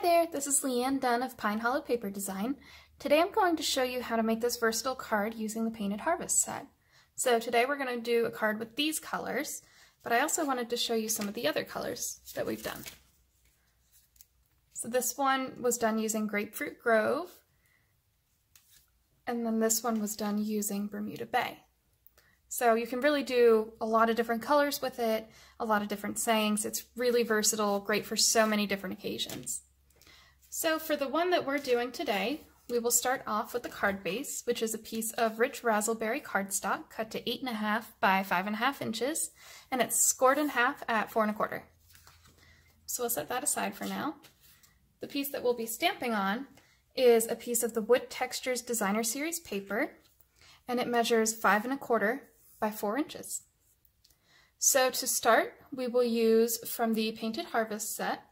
Hi there, this is Leanne Dunn of Pine Hollow Paper Design. Today I'm going to show you how to make this versatile card using the Painted Harvest set. So today we're going to do a card with these colors, but I also wanted to show you some of the other colors that we've done. So this one was done using Grapefruit Grove, and then this one was done using Bermuda Bay. So you can really do a lot of different colors with it, a lot of different sayings. It's really versatile, great for so many different occasions. So for the one that we're doing today, we will start off with the card base, which is a piece of rich razzleberry cardstock cut to 8.5 by 5.5 inches, and it's scored in half at 4 and a quarter. So we'll set that aside for now. The piece that we'll be stamping on is a piece of the Wood Textures Designer Series paper, and it measures 5 and a quarter by 4 inches. So to start, we will use from the Painted Harvest set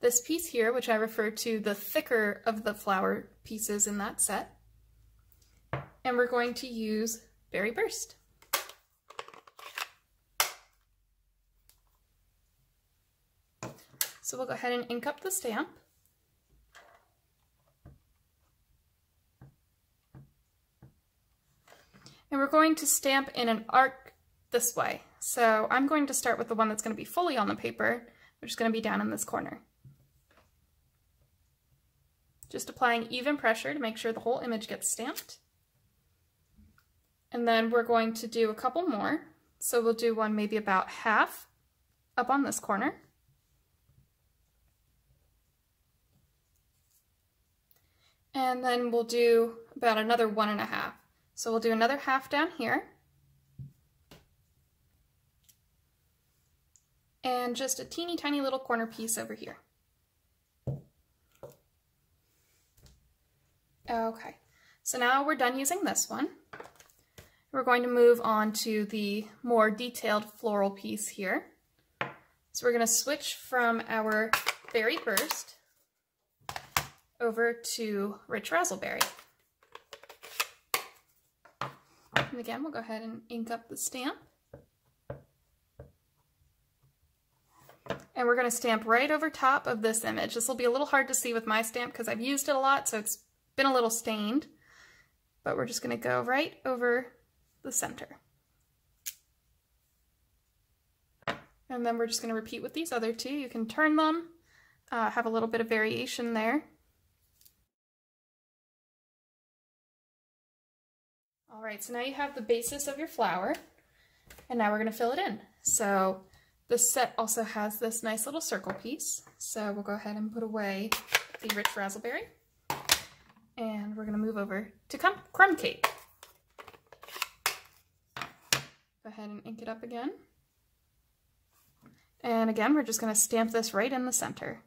this piece here, which I refer to the thicker of the flower pieces in that set. And we're going to use Berry Burst. So we'll go ahead and ink up the stamp. And we're going to stamp in an arc this way. So I'm going to start with the one that's going to be fully on the paper, which is going to be down in this corner. Just applying even pressure to make sure the whole image gets stamped. And then we're going to do a couple more. So we'll do one maybe about half up on this corner. And then we'll do about another one and a half. So we'll do another half down here. And just a teeny tiny little corner piece over here. Okay, so now we're done using this one. We're going to move on to the more detailed floral piece here. So we're going to switch from our Berry Burst over to Rich Razzleberry. And again, we'll go ahead and ink up the stamp. And we're going to stamp right over top of this image. This will be a little hard to see with my stamp because I've used it a lot, so it's been a little stained. But we're just going to go right over the center. And then we're just going to repeat with these other two. You can turn them, uh, have a little bit of variation there. All right, so now you have the basis of your flower, and now we're going to fill it in. So this set also has this nice little circle piece, so we'll go ahead and put away the rich razzleberry, and we're to move over to crumb cake. Go ahead and ink it up again. And again, we're just to stamp this right in the center.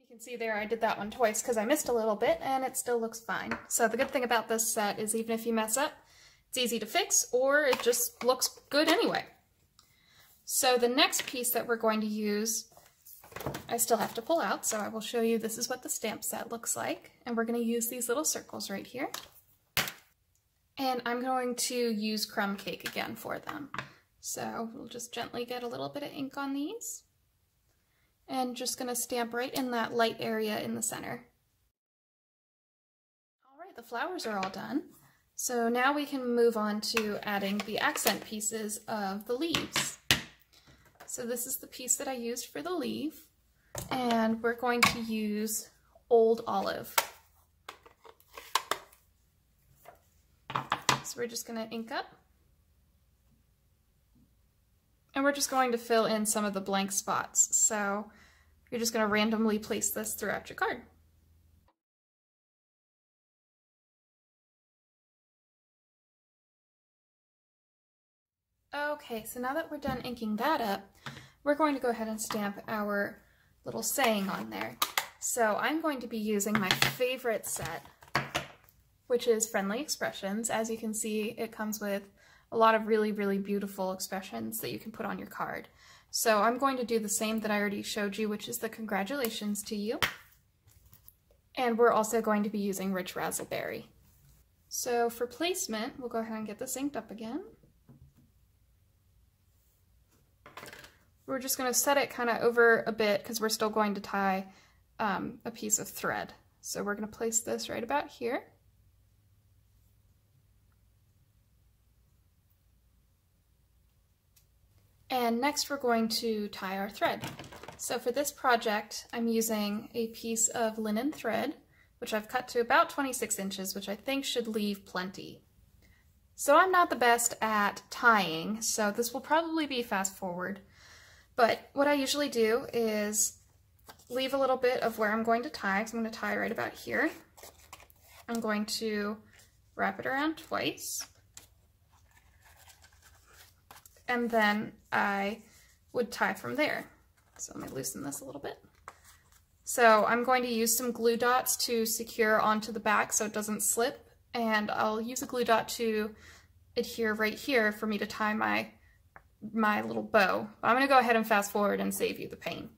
You can see there I did that one twice because I missed a little bit and it still looks fine. So the good thing about this set is even if you mess up, it's easy to fix or it just looks good anyway. So the next piece that we're going to use, I still have to pull out, so I will show you this is what the stamp set looks like. And we're going to use these little circles right here. And I'm going to use crumb cake again for them. So we'll just gently get a little bit of ink on these and just going to stamp right in that light area in the center. All right, the flowers are all done. So now we can move on to adding the accent pieces of the leaves. So this is the piece that I used for the leaf, and we're going to use Old Olive. So we're just going to ink up. And we're just going to fill in some of the blank spots. So you're just going to randomly place this throughout your card. Okay, so now that we're done inking that up, we're going to go ahead and stamp our little saying on there. So I'm going to be using my favorite set, which is Friendly Expressions. As you can see, it comes with a lot of really, really beautiful expressions that you can put on your card. So I'm going to do the same that I already showed you, which is the congratulations to you. And we're also going to be using Rich Razzleberry. So for placement, we'll go ahead and get this inked up again. We're just going to set it kind of over a bit because we're still going to tie um, a piece of thread. So we're going to place this right about here. And next we're going to tie our thread. So for this project, I'm using a piece of linen thread, which I've cut to about 26 inches, which I think should leave plenty. So I'm not the best at tying, so this will probably be fast forward. But what I usually do is leave a little bit of where I'm going to tie, so I'm going to tie right about here. I'm going to wrap it around twice. And then I would tie from there. So let me loosen this a little bit. So I'm going to use some glue dots to secure onto the back so it doesn't slip. And I'll use a glue dot to adhere right here for me to tie my, my little bow. I'm going to go ahead and fast forward and save you the pain.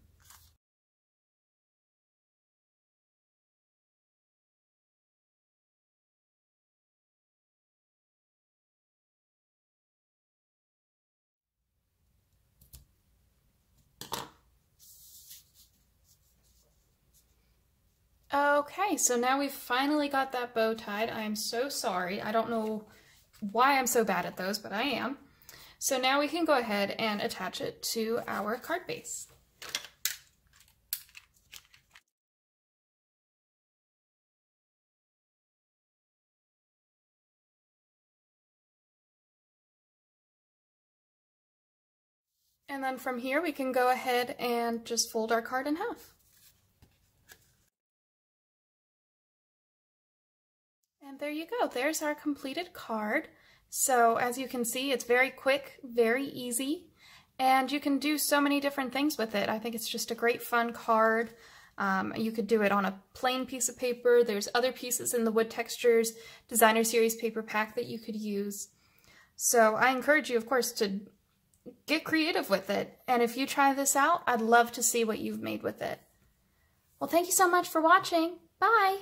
Okay, so now we've finally got that bow tied. I am so sorry. I don't know why I'm so bad at those, but I am. So now we can go ahead and attach it to our card base. And then from here we can go ahead and just fold our card in half. And there you go. There's our completed card. So as you can see, it's very quick, very easy, and you can do so many different things with it. I think it's just a great fun card. Um, you could do it on a plain piece of paper. There's other pieces in the Wood Textures Designer Series paper pack that you could use. So I encourage you, of course, to get creative with it. And if you try this out, I'd love to see what you've made with it. Well, thank you so much for watching. Bye!